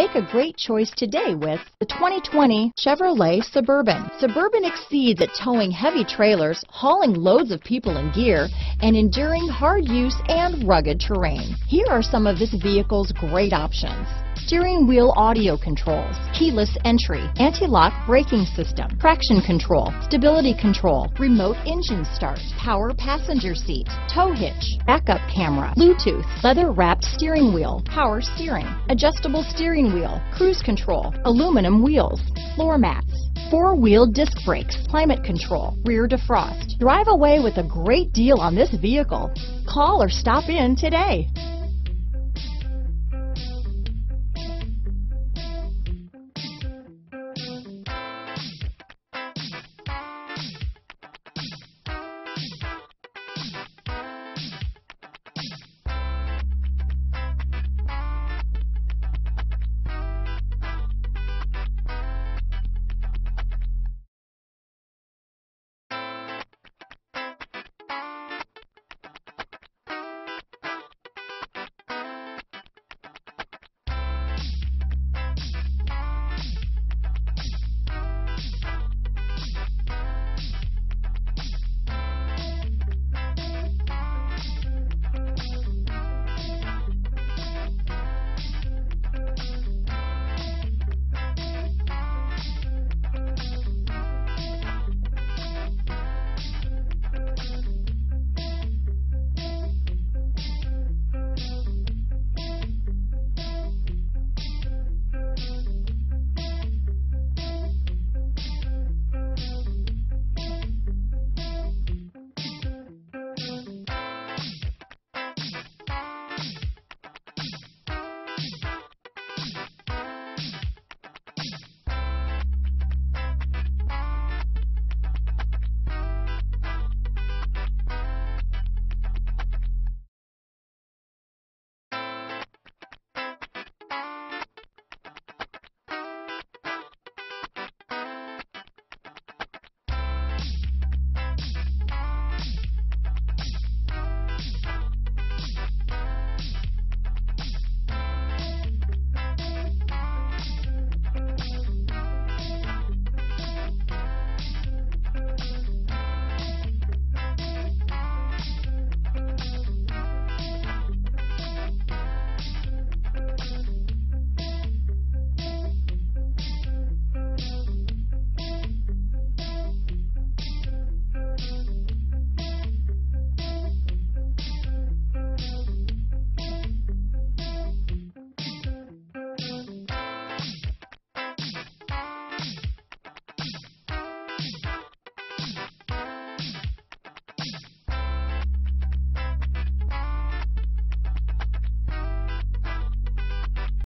Make a great choice today with the 2020 Chevrolet Suburban. Suburban exceeds at towing heavy trailers, hauling loads of people and gear, and enduring hard use and rugged terrain. Here are some of this vehicle's great options steering wheel audio controls, keyless entry, anti-lock braking system, traction control, stability control, remote engine start, power passenger seat, tow hitch, backup camera, Bluetooth, leather wrapped steering wheel, power steering, adjustable steering wheel, cruise control, aluminum wheels, floor mats, four-wheel disc brakes, climate control, rear defrost. Drive away with a great deal on this vehicle. Call or stop in today.